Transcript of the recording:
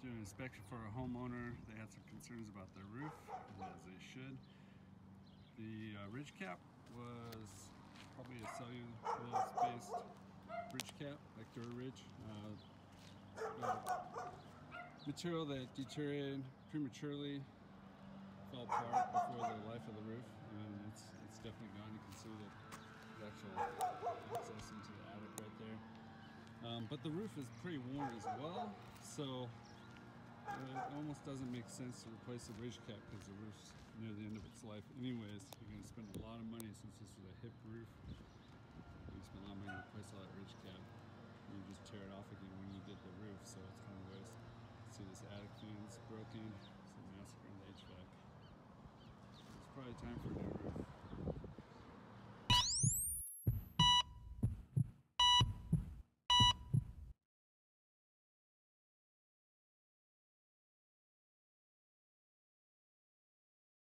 doing an inspection for a homeowner. They had some concerns about their roof, as they should. The uh, ridge cap was probably a cellulose-based ridge cap, like Dura Ridge. Uh, uh, material that deteriorated prematurely, fell apart before the life of the roof, and it's it's definitely gone. You can see the, the actual access into the attic right there. Um, but the roof is pretty worn as well, so it almost doesn't make sense to replace the ridge cap because the roof's near the end of its life anyways. You're going to spend a lot of money since this was a hip roof. You're going to spend a lot of money to replace all that ridge cap. And you just tear it off again when you did the roof, so it's kind of waste. See this attic fan's broken, it's a massacre in the HVAC. It's probably time for a new roof.